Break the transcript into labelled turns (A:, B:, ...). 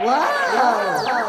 A: Uau!